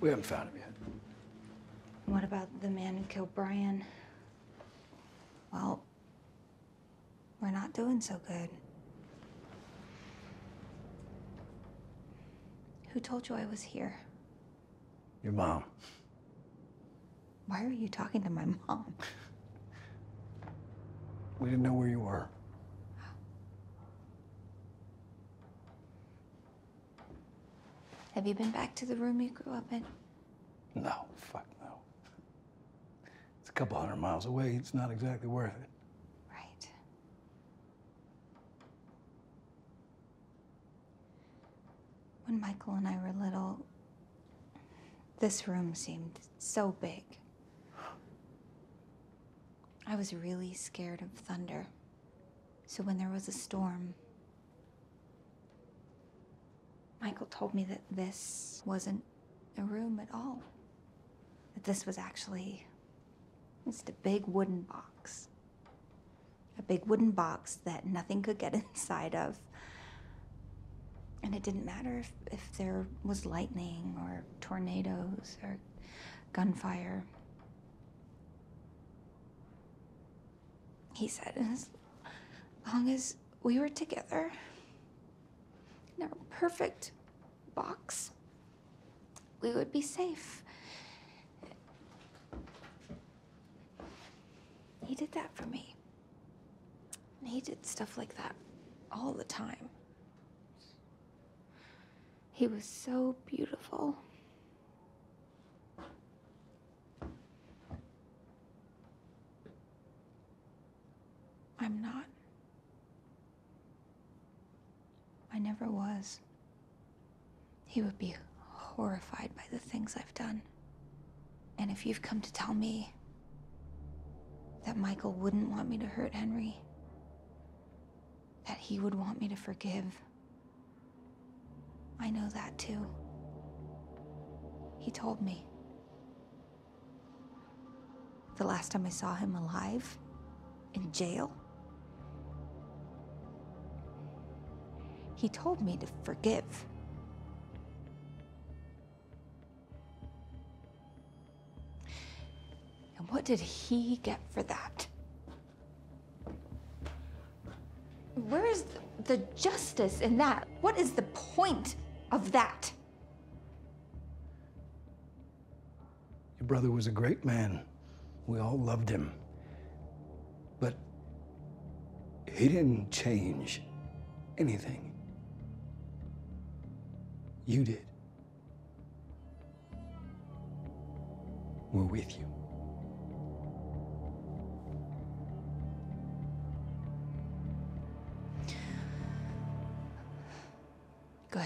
We haven't found him yet. What about the man who killed Brian? Well, we're not doing so good. Who told you I was here? Your mom. Why are you talking to my mom? We didn't know where you were. Have you been back to the room you grew up in? No, fuck no. It's a couple hundred miles away. It's not exactly worth it. Right. When Michael and I were little, this room seemed so big. I was really scared of thunder. So when there was a storm, Michael told me that this wasn't a room at all. That this was actually just a big wooden box. A big wooden box that nothing could get inside of. And it didn't matter if, if there was lightning or tornadoes or gunfire. He said, as long as we were together in our perfect box, we would be safe. He did that for me. And he did stuff like that all the time. He was so beautiful. I'm not. I never was. He would be horrified by the things I've done. And if you've come to tell me that Michael wouldn't want me to hurt Henry, that he would want me to forgive, I know that too. He told me. The last time I saw him alive, in jail, he told me to forgive. And what did he get for that? Where is the, the justice in that? What is the point of that? Your brother was a great man. We all loved him. But he didn't change anything. You did. We're with you. Good.